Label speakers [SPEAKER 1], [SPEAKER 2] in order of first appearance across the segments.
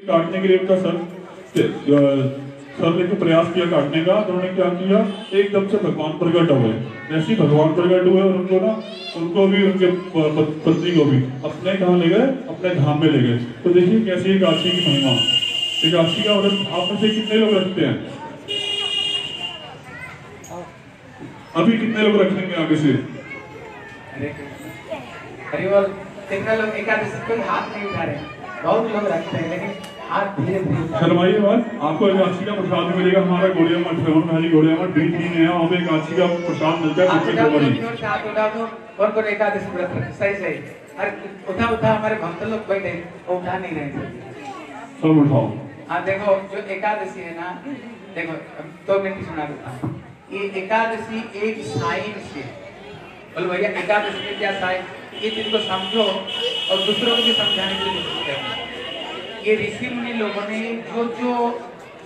[SPEAKER 1] काटने के लिए उनका सर सर लेके प्रयास किया काटने का तो उन्होंने क्या किया, एकदम से भगवान प्रकट हुए। जैसे भगवान प्रकट हुए और उनको ना, उनको भी, उनके पत्नी को भी, अपने कहाँ ले गए, अपने धाम में ले गए। तो देखिए कैसी एक काशी की महिमा। एकादशी का व्रत आप में से कितने लोग रखते हैं? अभी कितने लोग रखेंगे आगे से?
[SPEAKER 2] कितने लोग, एकादशी हाथ नहीं उठा रहे। बहुत लोग रखते हैं, लेकिन
[SPEAKER 1] शर्माइए बात आपको एकादशी का प्रसाद मिलेगा हमारा गोड़िया मठ श्रवण भाई गोड़िया मठ बीच ही में है वहाँ पे एकादशी का प्रसाद मिलता है कुछ
[SPEAKER 2] से कौन कौन एकादशी व्रत सही सही। अरे उठा उठा हमारे भक्त लोग बैठे वो उठा नहीं रहे
[SPEAKER 1] सब उठाओ।
[SPEAKER 2] हाँ देखो जो एकादशी है ना देखो तो मिनट सुना देता हूँ। ये एकादशी एक साइंस है। बोलो भैया एकादशी में क्या साइंस ये चीज़ को समझो और दूसरों को भी समझाने के लिए ये ऋषि मुनि लोगों ने जो जो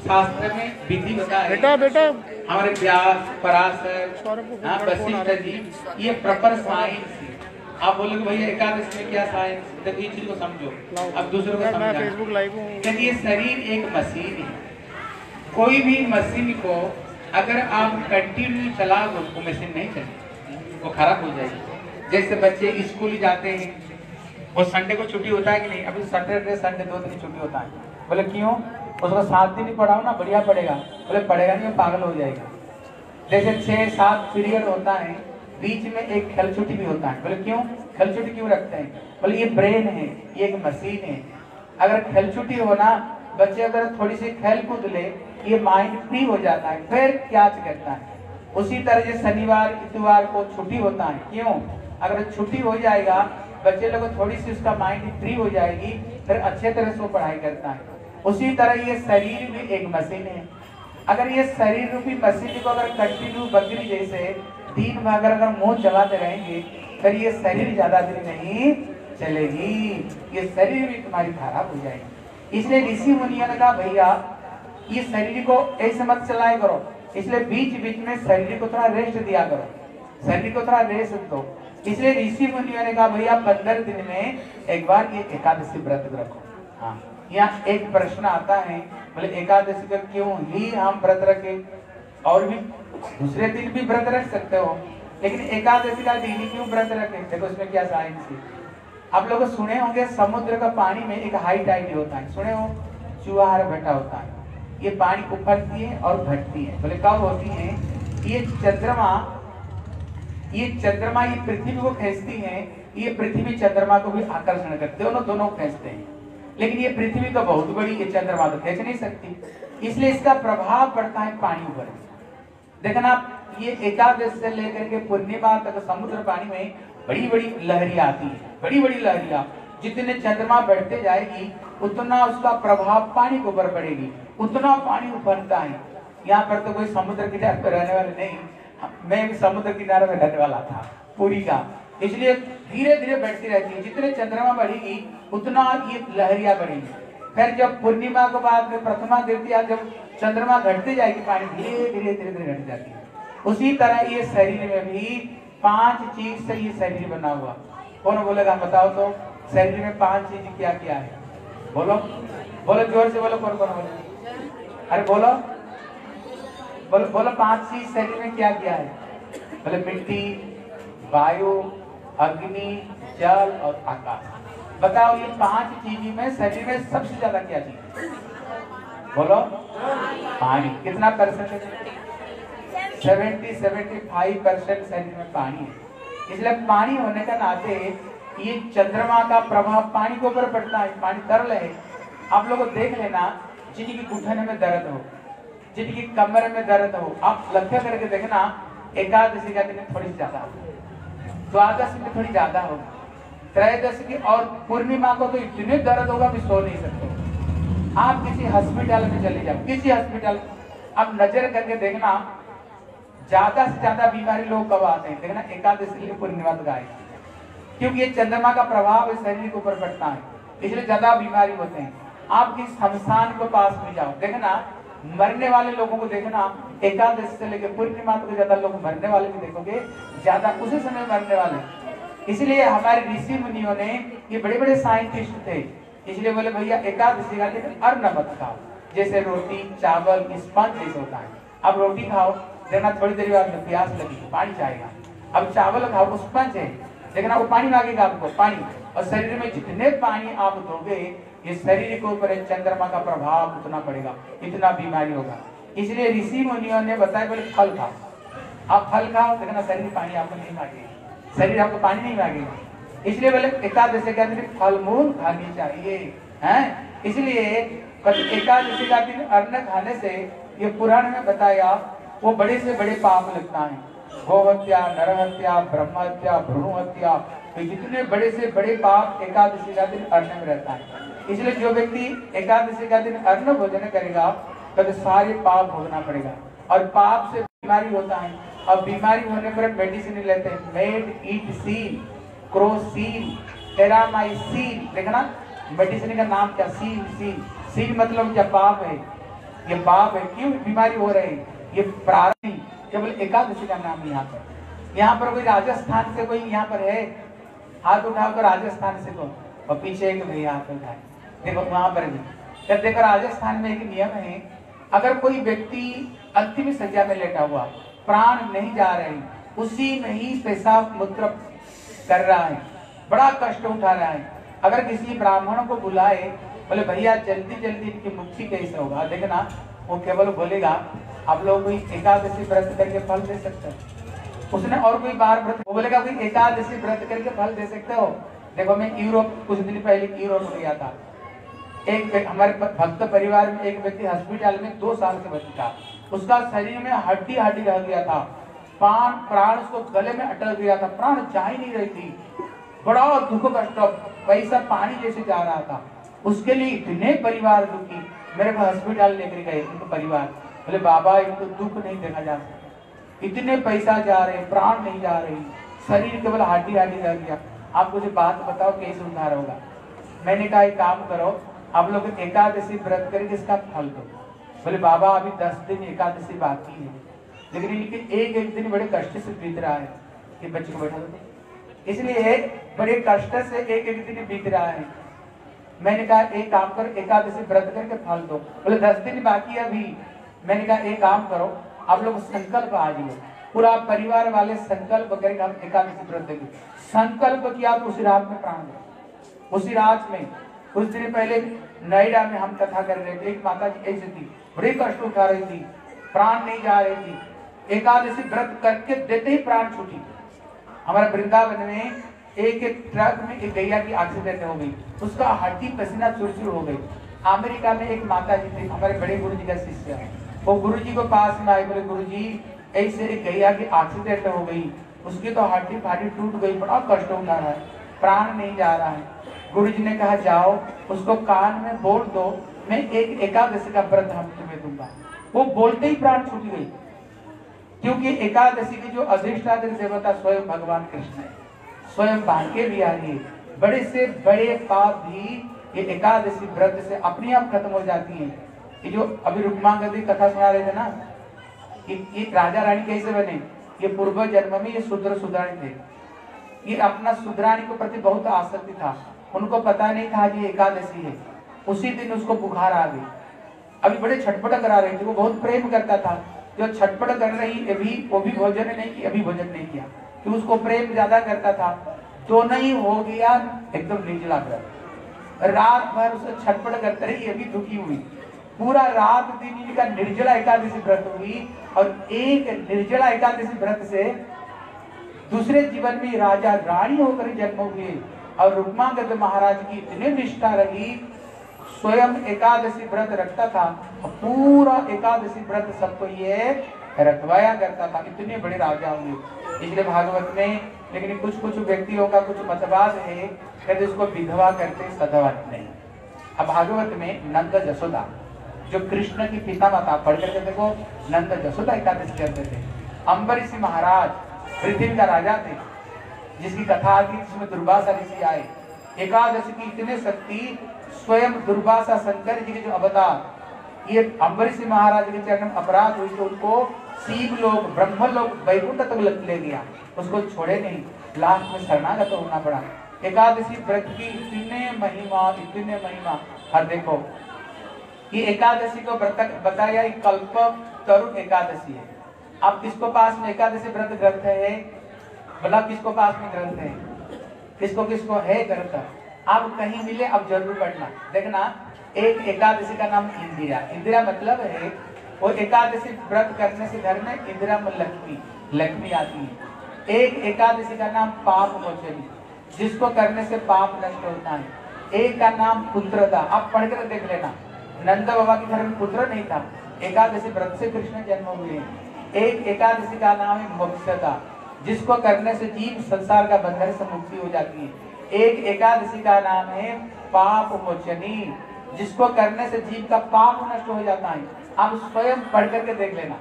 [SPEAKER 2] शास्त्र में विधि बताया
[SPEAKER 3] बेटा बेटा।
[SPEAKER 2] हमारे व्यास पराशर हाँ वशिष्ठ जी ये प्रॉपर साइंस आप बोलोगे भैया एकादशी में क्या साइंस तो ये चीज़ को समझो। अब दूसरों को समझाना।
[SPEAKER 3] फेसबुक लाइव
[SPEAKER 2] क्योंकि ये शरीर एक मशीन है। कोई भी मशीन को अगर आप कंटिन्यू चलाओगे वो मशीन नहीं चलेगी। वो खराब हो जाएगी। जैसे बच्चे स्कूल जाते हैं वो संडे को छुट्टी होता है कि नहीं? अभी सैटरडे संडे दो दिन छुट्टी होता है। बोले, क्यों? उसको सात दिन ही पढ़ाओ ना, बढ़िया पढ़ेगा। बोले, पढ़ेगा नहीं पागल हो जाएगा। जैसे छह, सात पीरियड होता है, बीच में एक खेल छुट्टी भी होता है। बोले, क्यों? खेल छुट्टी क्यों रखते हैं? बोले, ये ब्रेन है, ये एक मशीन है। अगर खेल छुट्टी हो ना, बच्चे अगर थोड़ी सी खेल कूद ले, ये माइंड फ्री हो जाता है। फिर क्या करता है? उसी तरह से शनिवार, इतवार को छुट्टी होता है। क्यों? अगर छुट्टी हो जाएगा बच्चे लोग थोड़ी सी उसका माइंड फ्री हो जाएगी, फिर अच्छे तरह से वो पढ़ाई करता है। उसी तरह ये शरीर भी एक मशीन है। अगर ये शरीर रूपी मशीन को अगर कंटिन्यू बकरी जैसे दिन भर अगर अगर मुँह चलाते रहेंगे, फिर ये शरीर ज़्यादा दिन नहीं चलेगी। ये शरीर भी तुम्हारी खराब हो जाएगी। इसलिए ऋषि मुनिया ने कहा, भैया, ये शरीर को ऐसे मत चलाए करो। इसलिए बीच बीच में शरीर को थोड़ा रेस्ट दिया करो। शरीर को थोड़ा रेस्ट दो। इसलिए ऋषि मुनियों ने कहा, भैया, पंद्रह दिन में एक बार ये एकादशी व्रत रखो। हाँ यहाँ एक प्रश्न आता है, बोले, एकादशी का क्यों ही हम व्रत रखे? और भी, दूसरे दिन भी व्रत रख सकते हो, लेकिन एकादशी का दिन ही क्यों व्रत रखे? देखो, इसमें क्या साइंस है। आप लोग सुने होंगे, समुद्र का पानी में एक हाई टाइड होता है। सुने हो? चुहार भट्टा होता है। ये पानी उफरती है और घटती है। बोले, कब होती है? ये चंद्रमा ये चंद्रमा, ये पृथ्वी को खींचती है, ये पृथ्वी चंद्रमा को भी आकर्षण करते दोनों दोनों खींचते हैं। लेकिन ये पृथ्वी तो बहुत बड़ी, ये चंद्रमा तो खेच नहीं सकती। इसलिए इसका प्रभाव पड़ता है पानी पर देखना आप ये एकादश से लेकर के पूर्णिमा तक समुद्र पानी में बड़ी बड़ी लहरियाँ आती है बड़ी बड़ी लहरियाँ। जितने चंद्रमा बढ़ते जाएगी, उतना उसका प्रभाव पानी के ऊपर पड़ेगी। उतना पानी उफरता है। यहाँ पर तो कोई समुद्र किनारे पर रहने वाले नहीं। मैं भी समुद्र किनारे में रहने वाला था, पूरी का। इसलिए धीरे धीरे बढ़ती रहती है। जितने चंद्रमा बढ़ेगी, उतना ये लहरियाँ बढ़ेगी। फिर जब पूर्णिमा के बाद में प्रथमा द्वितीया जब चंद्रमा घटती जाएगी, पानी धीरे धीरे धीरे धीरे घट जाती है। उसी तरह ये शरीर में भी पाँच चीज़ से ये शरीर बना हुआ। कौन बोलेगा, बताओ तो शरीर में पाँच चीज़ क्या क्या है? बोलो। बोलो, ज़ोर से बोलो कौन कौन बोले? अरे बोलो। बोलो बोलो पाँच चीज़ शरीर में क्या क्या है? बोले मिट्टी, वायु, अग्नि, जल और आकाश। बताओ ये पाँच चीज़ में शरीर में सबसे ज़्यादा क्या चीज़ बोलो। पानी। कितना percent seventy seventy five percent शरीर में पानी है। इसलिए पानी होने का नाते ये चंद्रमा का प्रभाव पानी के ऊपर पड़ता है, पानी तरल है। आप लोग देख लेना, जिनकी घुटने में दर्द हो। जिनकी कमर में दर्द हो। आप लक्ष्य करके देखना एकादशी का दिन थोड़ी ज़्यादा हो। द्वादशी में थोड़ी ज़्यादा हो। त्रयोदशी की और पूर्णिमा को तो इतने दर्द होगा भी सो नहीं सकते। आप किसी हॉस्पिटल में चले जाओ, किसी हॉस्पिटल अब नज़र करके देखना, ज़्यादा से ज़्यादा बीमारी लोग कब आते हैं? देखना, एकादशी के पूर्णिमा तक आए क्योंकि ये चंद्रमा का प्रभाव शरीर के ऊपर पड़ता है, इसलिए ज़्यादा बीमारी होते हैं। आप किस शमशान के पास में जाओ, देखना मरने वाले लोगों को देखना, एकादश से लेकर पूर्णिमा तक ज़्यादा लोग मरने वाले भी देखोगे, ज़्यादा उसी समय मरने वाले इसलिए हमारे ऋषि मुनियों ने ये बड़े बड़े साइंटिस्ट थे, इसलिए बोले, भैया, एकादशी का दिन अन्न मत खाओ, जैसे रोटी, चावल स्पंज जैसे होता है। अब रोटी खाओ, देखना थोड़ी देर बाद प्यास लगी, पानी चाहेगा अब चावल खाओ स्पंज है देखना, वो पानी मांगेगा आपको, पानी। और शरीर में जितने पानी आप दोगे ये शरीर के ऊपर चंद्रमा का प्रभाव उतना पड़ेगा, इतना बीमारी होगा। इसलिए ऋषि मुनियों ने बताया बोले, फल खाओ। आप फल खाओ, देखना शरीर पानी आपको नहीं मांगेगा। शरीर आपको पानी नहीं मांगेगा। इसलिए बोले, एकादशी का दिन फल मूल खानी चाहिए, हैं? इसलिए एकादशी का दिन अन्न खाने से, ये पुराण में बताया, वो बड़े से बड़े पाप लगता है। गोहत्या नरहत्या ब्रह्म हत्या भ्रूण हत्या तो जितने बड़े से बड़े पाप एकादशी का दिन अन्न में रहता है। इसलिए जो व्यक्ति एकादशी का दिन अन्न भोजन करेगा तो सारे पाप भोगना पड़ेगा। और पाप से बीमारी होता है। और बीमारी होने पर मेडिसिन लेते हैं। मेड ईट सील क्रोसीन टेरामाइसिन देखना मेडिसिन का नाम क्या? सील सील सील मतलब क्या? पाप है। ये पाप है। क्यों? बीमारी हो रही ये प्रारंभ केवल एकादशी का नाम यहाँ पर। यहाँ पर कोई राजस्थान से कोई यहाँ पर है हाथ उठाओ कर राजस्थान से को और पीछे एक भैया हाथ उठाए। देखो, वहाँ पर भी। जब देखो, राजस्थान में एक नियम है, अगर कोई व्यक्ति अंतिम सज्जा में लेटा हुआ, प्राण नहीं जा रहे, उसी में ही पेशाब मूत्र कर रहा है, बड़ा कष्ट उठा रहा है। अगर किसी ब्राह्मण को बुलाए, बोले, भैया, जल्दी जल्दी इनकी मुक्ति कैसे होगा? देखना, वो केवल बोलेगा, आप लोग कोई एकादशी व्रत करके फल दे सकते हो। उसने और कोई बार व्रत, वो बोलेगा कोई एकादशी व्रत करके फल दे सकते हो? देखो, मैं यूरोप कुछ दिन पहले यूरोप गया था। एक हमारे भक्त परिवार में एक व्यक्ति हॉस्पिटल में दो साल के बच्चे था। उसका शरीर में हड्डी हड्डी रह गया था। प्राण प्राण उसको गले में अटक गया था। प्राण जा ही नहीं रही थी। बड़ा दुख कष्ट, पैसा पानी जैसे जा रहा था। उसके लिए इतने परिवार दुखी। मेरे को हॉस्पिटल लेकर गए, उनका परिवार। बोले, बाबा, इनको दुख नहीं देखा जा सकता। इतने पैसा जा रहे प्राण नहीं जा रही शरीर केवल हड्डी हड्डी रह गया आप मुझे बात बताओ, कैसे उद्धार होगा? मैंने कहा, एक काम करो, आप लोग एकादशी व्रत करके इसका फल दो। बोले, बाबा, अभी दस दिन एकादशी बाकी है। लेकिन इनके एक एक दिन बड़े कष्ट से बीत रहा है कि बच्चे को बैठा दो। इसलिए बड़े कष्ट से एक एक दिन बीत रहा है। मैंने कहा, एक काम करो, एकादशी व्रत करके फल दो। बोले, दस दिन बाकी अभी। मैंने कहा, एक काम करो आप लोग संकल्प आ जाइए पूरा परिवार वाले संकल्प करके हम एकादशी व्रत देंगे संकल्प किया तो उसी रात में प्राण दो उसी रात में, कुछ दिन पहले नोएडा में हम कथा कर रहे थे, एक माता जी ऐसी थी, बड़ी कष्ट उठा रही थी, प्राण नहीं जा रही थी। एकादशी व्रत करके देते ही प्राण छूटी। हमारे वृंदावन में एक एक ट्रक में एक गैया की एक्सीडेंट हो गई। उसका हड्डी पसीना चुरचुर हो गई। अमेरिका में एक माता जी थे, हमारे बड़े गुरु जी का शिष्य। वो गुरु जी को पास में आए, बोले गुरु जी ऐसे गैया की एक्सीडेंट हो गई। उसकी तो हड्डी फाड़ी टूट गई, बड़ा कष्ट उठा रहा है। प्राण नहीं जा रहा है। गुरु जी ने कहा, जाओ, उसको कान में बोल दो, मैं एक एकादशी का व्रत हम तुम्हें दूँगा। वो बोलते ही प्राण छूट गई क्योंकि एकादशी की जो अधिष्ठात्र देवता स्वयं भगवान कृष्ण है, स्वयं भाग्य बिहारी बड़े से बड़े पाप भी ये एकादशी व्रत से अपने आप खत्म हो जाती है। ये जो अभी रुक्मांगदी कथा सुना रहे थे ना, कि ये राजा रानी कैसे बने? ये पूर्व जन्म में ये शुद्र सुधारी थे। ये अपना सुधरानी के प्रति बहुत आसक्ति था। उनको पता नहीं था कि एकादशी है। उसी दिन उसको बुखार आ गई। अभी बड़े छटपट करा रही थी। वो बहुत प्रेम करता था। जो छटपट कर रही, अभी वो भी भोजन नहीं किया, अभी भोजन नहीं किया। कि उसको प्रेम ज़्यादा करता था। तो नहीं हो गया, एकदम निर्जला व्रत रात भर उसे छटपट करते रही अभी दुखी हुई। पूरा रात दिन इनका निर्जला एकादशी व्रत हुई और एक निर्जला एकादशी व्रत से दूसरे जीवन में राजा रानी होकर जन्म हुए और रुक्मांगद महाराज की इतनी निष्ठा रही, स्वयं एकादशी व्रत रखता था और पूरा एकादशी व्रत सबको ये रखवाया करता था, इतने बड़े राजा हुए इसलिए भागवत में, लेकिन कुछ कुछ व्यक्तियों का कुछ मतवाद है कहते इसको विधवा करते सधवा नहीं। अब भागवत में नंद जसोदा जो कृष्ण की पिता माता पढ़ करके देखो, नंद जसोदा एकादशी करते थे। अम्बरीश महाराज, पृथ्वी का राजा थे, जिसकी कथा आती जिसमें दुर्वासा ऋषि आए एकादशी की इतने शक्ति, स्वयं दुर्वासा शंकर जी के जो अवतार, ये अम्बरीश महाराज के चरण अपराध हुई तो उनको शिव लोग ब्रह्म लोग वैकुंठ तक ले गया उसको छोड़े नहीं। लास्ट में शरणागत तो होना पड़ा। एकादशी व्रत की इतने महिमा इतने महिमा। हर देखो ये एकादशी को बताया कल्प तरुण एकादशी है। अब किसको पास में एकादशी व्रत ग्रंथ है? बोला, किसको पास में ग्रंथ है? किसको किसको है ग्रंथ? अब कहीं मिले, अब ज़रूर पढ़ना। देखना, एक एकादशी का नाम इंदिरा। इंदिरा मतलब है, वो एकादशी व्रत करने से घर में इंदिरा में लक्ष्मी लक्ष्मी आती है। एक एकादशी का नाम पाप मोचनी, जिसको करने से पाप नष्ट होता है। एक का नाम पुत्रता। आप पढ़कर देख लेना। नंद बाबा के घर में पुत्र नहीं था। एकादशी व्रत से कृष्ण जन्म हुए। एक एकादशी का नाम है मोक्षदा जिसको करने से जीव संसार का बंधन से मुक्ति हो जाती है। एक एकादशी का नाम है पाप मोचनी जिसको करने से जीव का पाप नष्ट हो जाता है। आप स्वयं पढ़ करके देख लेना।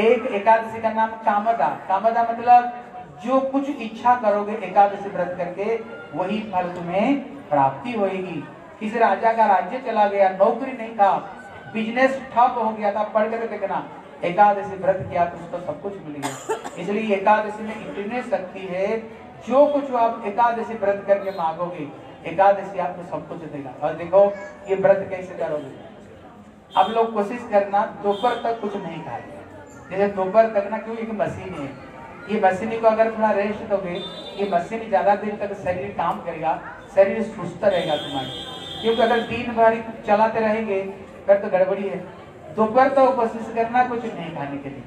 [SPEAKER 2] एक एकादशी का नाम कामदा। कामदा मतलब जो कुछ इच्छा करोगे एकादशी व्रत करके, वही फल तुम्हें प्राप्ति होगी किसी राजा का राज्य चला गया, नौकरी नहीं था बिज़नेस ठप हो गया था, पढ़ कर देखना, एकादशी व्रत किया तो उसको सब कुछ मिल गया। इसलिए एकादशी में इतनी शक्ति है, जो कुछ आप एकादशी व्रत करके मांगोगे, एकादशी आपको सब कुछ देगा। और देखो, ये व्रत कैसे करोगे? अब लोग कोशिश करना, दोपहर तक कुछ नहीं खाएँगे। जैसे दोपहर तक ना क्यों? एक मशीन है। ये मशीन को अगर थोड़ा रेस्ट दोगे, ये मशीन ज़्यादा देर तक शरीर काम करेगा, शरीर सुस्त रहेगा तुम्हारी। क्योंकि अगर दिन भर चलाते रहेंगे, फिर तो गड़बड़ी है। दोपहर तो कोशिश करना कुछ नहीं खाने के लिए।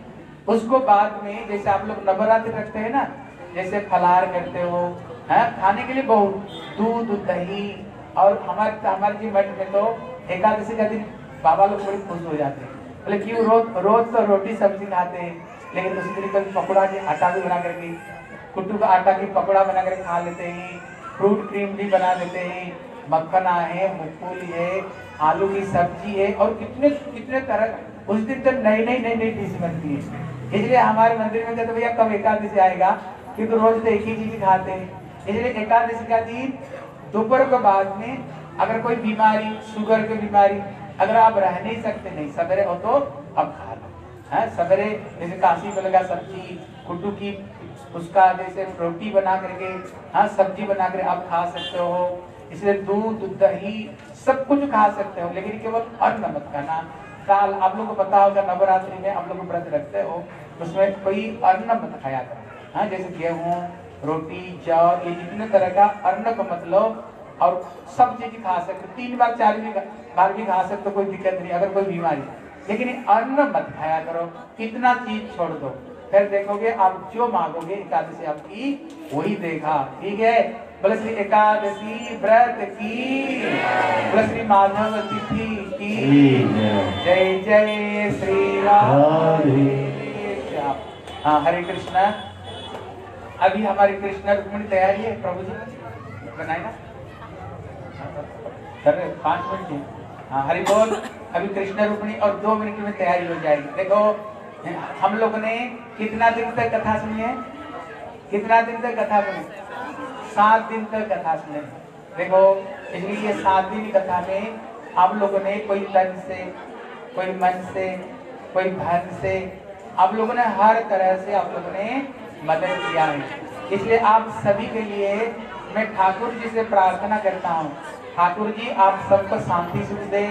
[SPEAKER 2] उसको बाद में, जैसे आप लोग नवरात्रि रखते हैं ना, जैसे फलार करते हो, है, खाने के लिए बहुत, दूध, दही, और हमारे हमारे जी मठ में तो एकादशी का दिन बाबा लोग बड़े खुश हो जाते हैं। बोले, क्यों रोज रोज तो रोटी सब्ज़ी खाते हैं, लेकिन उसी दिन कभी पकौड़ा के आटा भी बना करके कुट्टू का आटा की पकौड़ा बना कर खा लेते हैं फ्रूट क्रीम भी बना लेते हैं मक्खना है, मूंगफली है, आलू की सब्ज़ी है, और कितने कितने तरह उस दिन तो नई नई नई नई डिश बनती है। इसलिए हमारे मंदिर में कहते भैया कब एकादशी आएगा? क्योंकि रोज तो एक ही चीज़ खाते हैं। इसलिए एकादशी का दिन दोपहर के बाद में अगर कोई बीमारी, शुगर की बीमारी, अगर आप रह नहीं सकते, नहीं, सवेरे हो तो अब खा लो। है, सवेरे जैसे काशी बलगा सब्ज़ी कुट्टू की, उसका जैसे रोटी बना करके हाँ सब्ज़ी बना कर आप खा सकते हो। इसलिए दूध, दही सब कुछ खा सकते हो, लेकिन केवल अन्न मत खाना। काल आप लोग को पता होगा नवरात्रि में आप लोग व्रत रखते हो, उसमें कोई अन्न मत खाया करो। हाँ जैसे गेहूँ, रोटी, जौ, ये जितने तरह का अन्न का मतलब और सब चीज़ खा सकते तीन बार, चार भी बार भी खा सकते कोई दिक्कत नहीं, अगर कोई बीमारी। लेकिन अन्न मत खाया करो इतना चीज़ छोड़ दो। फिर देखोगे आप जो मांगोगे एकादशी आपकी वही देखा ठीक है? बोले श्री एकादशी व्रत की। बोले श्री माधव तिथि की। जय जय श्री राम। हाँ हरे कृष्णा। अभी हमारी कृष्ण रुक्मणी तैयारी है प्रभु जी बनाए ना कर रहे मिनट हाँ हरि बोल। अभी कृष्ण रुक्मणी और दो मिनट में तैयारी हो जाएगी। देखो हम लोग ने कितना दिन तक कथा सुनी है? कितना दिन तक कथा सुनी? सात दिन तक कथा सुने देखो इसलिए सात दिन कथा में आप लोगों ने कोई तन से, कोई मन से, कोई धन से आप लोगों ने हर तरह से आप लोगों ने मदद किया है। इसलिए आप सभी के लिए मैं ठाकुर जी से प्रार्थना करता हूँ। ठाकुर जी, आप सबको शांति सुख दे।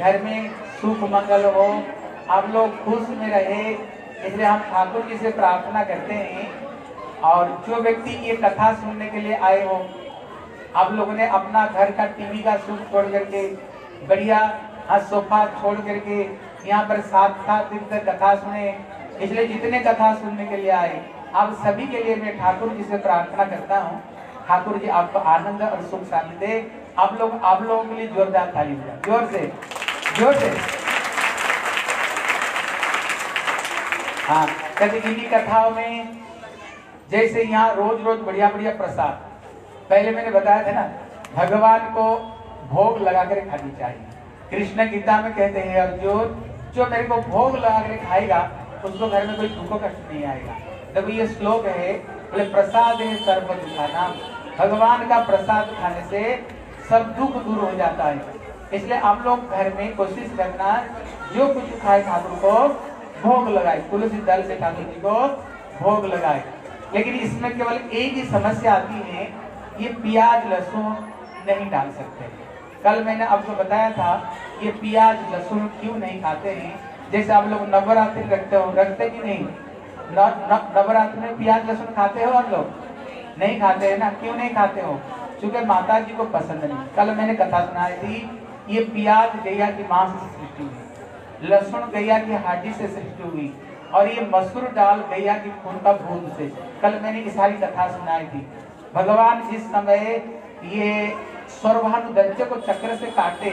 [SPEAKER 2] घर में सुख मंगल हो। आप लोग खुश में रहे, इसलिए हम ठाकुर जी से प्रार्थना करते हैं। और जो व्यक्ति ये कथा सुनने के लिए आए हो, आप लोगों ने अपना घर का टीवी का सुख छोड़ करके, बढ़िया हाँ सोफा छोड़ करके यहाँ पर सात सात दिन तक कथा सुने, इसलिए जितने कथा सुनने के लिए आए, आप सभी के लिए मैं ठाकुर जी से प्रार्थना करता हूँ। ठाकुर जी, आपको आनंद और सुख शांति दे। आप लोग, आप लोगों के लिए जोरदार ताली ज़ोर से ज़ोर से। हाँ कभी इन्हीं कथाओं में जैसे यहाँ रोज रोज बढ़िया बढ़िया प्रसाद। पहले मैंने बताया था ना, भगवान को भोग लगा कर खानी चाहिए। कृष्ण गीता में कहते हैं, अर्जुन, जो मेरे को भोग लगा कर खाएगा, उसको घर में कोई दुखो कष्ट नहीं आएगा। देखो ये श्लोक है, बोले, प्रसाद है सर्व दुखाना। भगवान का प्रसाद खाने से सब दुख दूर हो जाता है। इसलिए आप लोग घर में कोशिश करना, जो कुछ खाए ठाकुर को भोग लगाए। तुलसी दल से ठाकुर जी को भोग लगाए। लेकिन इसमें केवल एक ही समस्या आती है, ये प्याज लहसुन नहीं डाल सकते। कल मैंने आपको बताया था ये प्याज लहसुन क्यों नहीं खाते हैं। जैसे आप लोग नवरात्रि रखते हो, रखते कि नहीं? नवरात्रि में प्याज लहसुन खाते हो आप लोग? नहीं खाते है ना? क्यों नहीं खाते हो? चूँकि माता जी को पसंद नहीं। कल मैंने कथा सुनाई थी, ये प्याज गैया की मांस से सृष्टि हुई। लहसुन गैया की हड्डी से सृष्टि हुई और ये मसूर दाल गैया की खून का बूंद से। कल मैंने ये सारी कथा सुनाई थी। भगवान जिस समय ये स्वरभानु दंत्य को चक्र से काटे,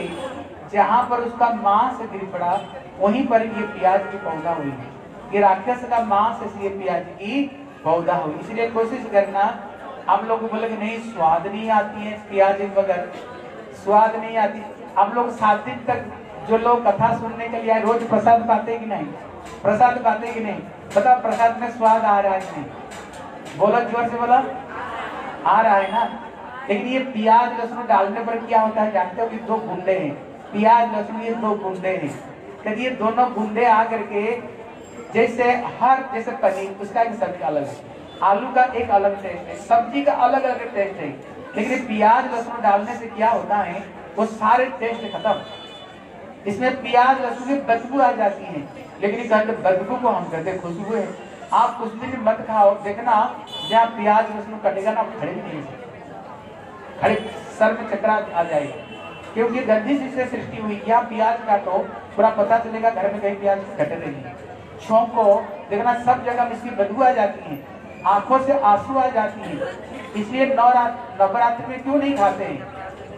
[SPEAKER 2] जहाँ पर उसका मांस गिर पड़ा, वहीं पर ये प्याज की पौधा हुई। ये राक्षस का मांस इसलिए प्याज की पौधा हुई। इसलिए कोशिश करना, हम लोग बोले कि नहीं, स्वाद नहीं आती है प्याज बगैर। स्वाद नहीं आती। हम लोग सात दिन तक जो लोग कथा सुनने के लिए आए, रोज प्रसाद पाते कि नहीं? प्रसाद पाते कि नहीं? पता, प्रसाद में स्वाद आ रहा है नहीं? बोलो, ज़ोर से बोलो। आ रहा है ना? लेकिन ये प्याज लहसुन डालने पर क्या होता है, जानते हो कि दो बूंदे हैं? प्याज, लहसुन, ये दो बूंदे हैं। तो ये दोनों बूंदे आकर के जैसे हर, जैसे पनीर, उसका एक सब्ज़ी अलग है। आलू का एक अलग टेस्ट है। सब्ज़ी का अलग अलग टेस्ट है। लेकिन प्याज, लहसुन डालने से क्या होता है, वो सारे टेस्ट खत्म। इसमें प्याज, लहसुन की बदबू आ जाती है। लेकिन ये कहते बदबू को हम कहते खुशबू है। आप कुछ दिन मत खाओ। देखना, जहाँ प्याज, लहसुन कटेगा ना खड़े नहीं खड़े, सर में चक्रा आ जाएगा। क्योंकि गंदी चीज़ से सृष्टि हुई। यहाँ प्याज काटो पूरा पता चलेगा, घर में कहीं प्याज कट रही है। छोंको देखना, सब जगह में इसकी बदबू आ जाती है। आँखों से आँसू आ जाती है। इसलिए नवरात्र नवरात्रि में क्यों नहीं खाते हैं?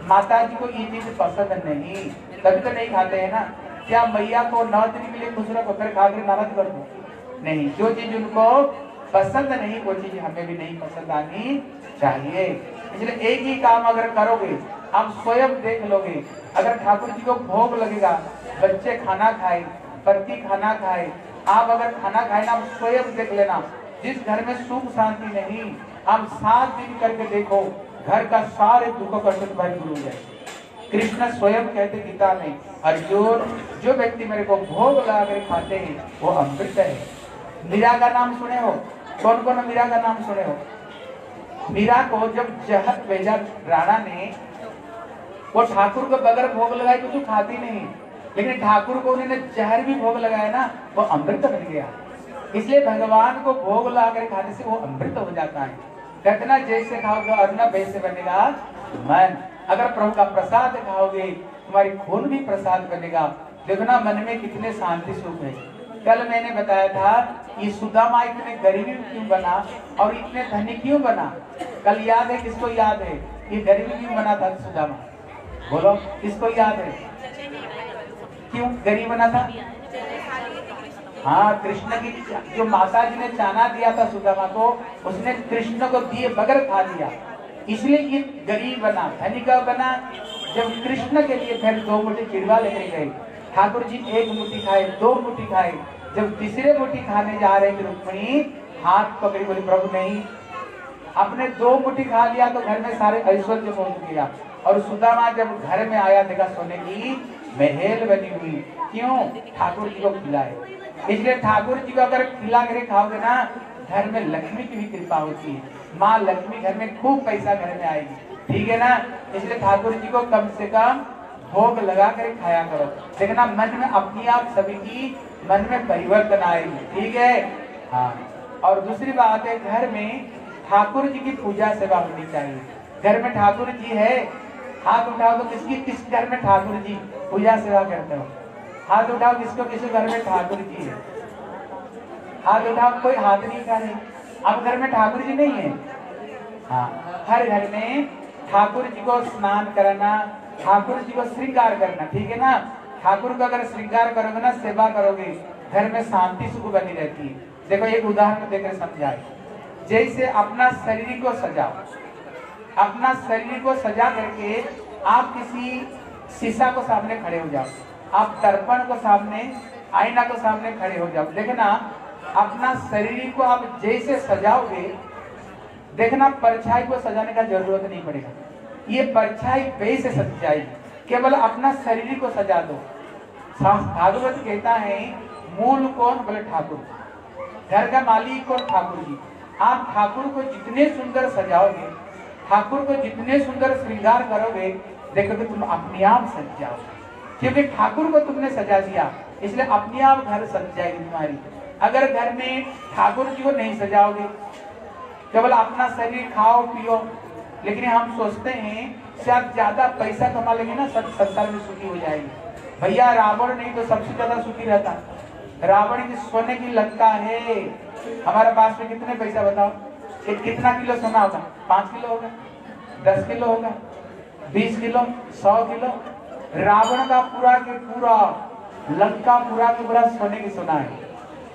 [SPEAKER 2] माता जी को ये चीज़ पसंद नहीं। तभी तो नहीं खाते हैं ना। क्या मैया को नौ दिन के लिए खुश रखो फिर खा के नाराज़ कर दो? नहीं, जो चीज़ उनको पसंद नहीं, वो चीज़ हमें भी नहीं पसंद आनी चाहिए। इसलिए एक ही काम अगर करोगे आप स्वयं देख लोगे। अगर ठाकुर जी को भोग लगेगा, बच्चे खाना खाए पति खाना खाए, आप अगर खाना खाए ना आप स्वयं देख लेना। जिस घर में सुख शांति नहीं आप सात दिन करके देखो, घर का सारे दुखों का सुख भर दूर जाए कृष्ण स्वयं कहते गीता में अर्जुन जो व्यक्ति मेरे को भोग लगा कर खाते हैं वो अमृत है। मीरा का नाम सुने हो? कौन कौन मीरा का नाम सुने हो? मीरा को जब जहर भेजा राणा ने वो ठाकुर को बगैर भोग लगाए तो, तो खाती नहीं लेकिन ठाकुर को उन्होंने जहर भी भोग लगाया ना वो अमृत बन गया। इसलिए भगवान को भोग लगा कर खाने से वो अमृत हो जाता है। कहते जैसे खाओगे अन्न वैसे बनेगा मन। अगर प्रभु का प्रसाद खाओगे, तुम्हारी खून भी प्रसाद बनेगा देखना मन में कितने शांति सुख है। कल मैंने बताया था ये सुदामा इतने गरीबी क्यों बना और इतने धनी क्यों बना? कल याद है, किसको याद है? ये गरीबी क्यों बना था सुदामा? बोलो, किसको याद है? क्यों गरीब बना था? हाँ कृष्ण की जो माता जी ने चाना दिया था सुदामा को, उसने कृष्ण को दिए बगैर खा लिया। इसलिए ये गरीब बना, धनी का बना। जब कृष्ण के लिए फिर दो मुट्ठी चिड़वा लेकर गए, ठाकुर जी एक मुट्ठी खाए, दो मुट्ठी खाए। जब तीसरे मुट्ठी खाने जा रहे थे रुक्मणी, हाथ पकड़ी, बोली, प्रभु, नहीं। आपने दो मुट्ठी खा लिया तो घर में सारे ऐश्वर्य पहुँच गया और सुदामा जब घर में आया, देखा सोने की महल बनी हुई। क्यों? ठाकुर जी को खिलाए। इसलिए ठाकुर जी को अगर खिला खाओगे ना घर में लक्ष्मी की भी कृपा होती है। माँ लक्ष्मी घर में खूब पैसा घर में आएगी। ठीक है ना? इसलिए ठाकुर जी को कम से कम भोग लगा कर खाया करो। देखना, मन में अपनी आप सभी की मन में परिवर्तन आएगी। ठीक है? हाँ। और दूसरी बात है, घर में ठाकुर जी की पूजा सेवा होनी चाहिए। घर में ठाकुर जी है, हाथ उठाओ तो किसकी, किस घर में ठाकुर जी पूजा सेवा करते हो? हाथ उठाओ, किसको, किसी घर में ठाकुर जी है? हाथ उठाओ कोई हाथ नहीं उठा रहे अब घर में ठाकुर जी नहीं है। हाँ हर घर में ठाकुर जी को स्नान कराना, ठाकुर जी को श्रृंगार करना, ठीक है ना? ठाकुर का अगर श्रृंगार करोगे ना, सेवा करोगे, घर में शांति सुख बनी रहती है। देखो, एक उदाहरण देकर समझाए। जैसे अपना शरीर को सजाओ। अपना शरीर को सजा करके आप किसी शीशा को सामने खड़े हो जाओ। आप दर्पण को सामने, आईना को सामने खड़े हो जाओ। देखना अपना शरीर को आप जैसे सजाओगे, देखना परछाई को सजाने का ज़रूरत नहीं पड़ेगा। ये परछाई वैसे सज जाएगी केवल अपना शरीर को सजा दो। भागवत कहता है, मूल कौन बोले ठाकुर घर का मालिक कौन ठाकुर जी? आप ठाकुर को जितने सुंदर सजाओगे, ठाकुर को जितने सुंदर श्रृंगार करोगे, देखोगे तुम अपने आप सज जाओगे क्योंकि ठाकुर को तुमने सजा दिया, इसलिए अपने आप घर सज जाएगी तुम्हारी। अगर घर में ठाकुर जी को नहीं सजाओगे, केवल अपना शरीर खाओ, पियो, लेकिन हम सोचते हैं, शायद ज़्यादा पैसा कमा लेंगे ना, सब संसार में सुखी हो जाएगी। भैया, रावण नहीं तो सबसे ज़्यादा सुखी रहता। रावण की सोने की लंका है। हमारे पास में कितने पैसा बताओ? एक कितना किलो सोना होगा? पाँच किलो होगा? दस किलो होगा? बीस किलो? सौ किलो? रावण का पूरा के पूरा, लंका पूरा के पूरा सोने की सोना है।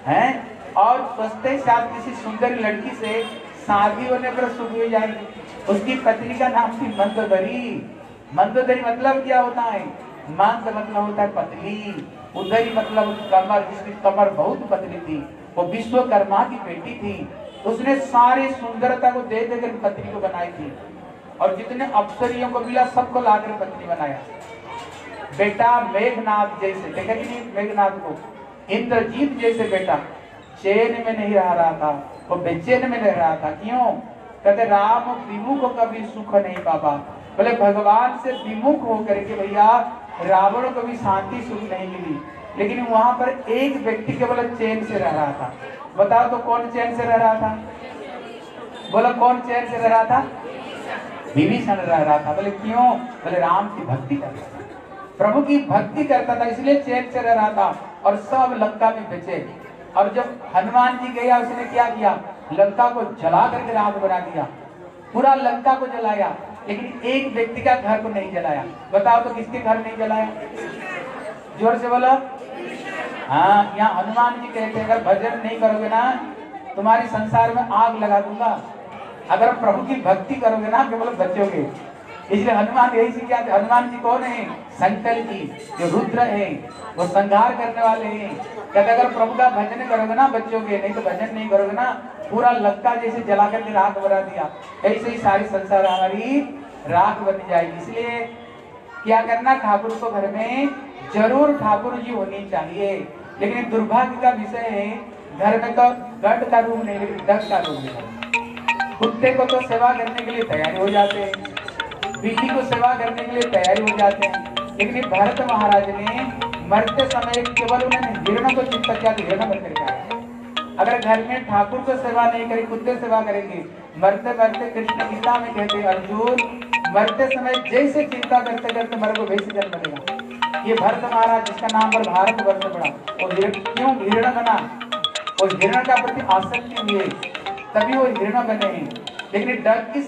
[SPEAKER 2] हैं और सोचते शायद किसी सुंदर लड़की से शादी होने पर सुख हो जाएगी उसकी पत्नी का नाम थी मंदोदरी। मंदोदरी मतलब क्या होता है? मंद मतलब होता है पतली। उदरी मतलब कमर, जिसकी कमर बहुत पतली थी। वो विश्वकर्मा की बेटी थी। उसने सारी सुंदरता को दे देकर पत्नी को बनाई थी। और जितने अप्सरियों को मिला, सबको लाकर पत्नी बनाया। बेटा मेघनाथ जैसे, देखा कि नहीं मेघनाथ को? इंद्रजीत जैसे बेटा चैन में नहीं रह रहा था, वो बेचैन में रह रहा था। क्यों? कहते, राम विमुख कभी सुख नहीं पापा बोले, भगवान से विमुख होकर के भैया, रावण को भी शांति सुख नहीं मिली। लेकिन वहाँ पर एक व्यक्ति केवल चैन से रह रहा था। बताओ तो कौन चैन से रह रहा था? बोला, कौन चैन से रह रहा था? विभीषण रह रहा था। बोले, क्यों? बोले, राम की भक्ति कर रहा था। प्रभु की भक्ति करता था, इसलिए चैन से रह रहा था। और सब लंका में बचे। और जब हनुमान जी गया, उसने क्या किया? लंका को जला करके रात बना दिया। पूरा लंका को जलाया, लेकिन एक व्यक्ति का घर को नहीं जलाया। बताओ तो किसके घर नहीं जलाया? ज़ोर से बोलो। हाँ यहाँ हनुमान जी कहते हैं, अगर भजन नहीं करोगे ना, तुम्हारी संसार में आग लगा दूँगा। अगर प्रभु की भक्ति करोगे ना, केवल बचोगे। इसलिए हनुमान यही सीखा हनुमान जी कौन है? संकल जी, जो रुद्र है, वो संहार करने वाले हैं। कहते अगर प्रभु का भजन करोगे ना बच्चों के नहीं तो भजन नहीं करोगे ना, पूरा लंका जैसे जला करके राख बना दिया। ऐसे ही सारी संसार हमारी राख बन जाएगी। इसलिए क्या करना, ठाकुर को घर में ज़रूर ठाकुर जी होनी चाहिए। लेकिन दुर्भाग्य का विषय है, घर में तो गढ़ का रूम नहीं, लेकिन दस का रूम है। कुत्ते को तो सेवा करने के लिए तैयार हो जाते हैं। बिल्ली को सेवा करने के लिए तैयारी हो जाते हैं। लेकिन भरत महाराज ने मरते समय केवल उन्होंने हिरण को चिंता किया तो हिरण बन आया अगर घर में ठाकुर को सेवा नहीं करे कुत्ते सेवा करेंगे। मरते मरते कृष्ण गीता में कहते अर्जुन, मरते समय जैसे चिंता करते करते मर को वैसे जन्म मिलेगा ये भरत महाराज, जिसका नाम पर भारत वर्ष पड़ा और क्यों हिरण बना? और हिरण का प्रति आसक्ति हुई तभी वो हिरण बने लेकिन डर किस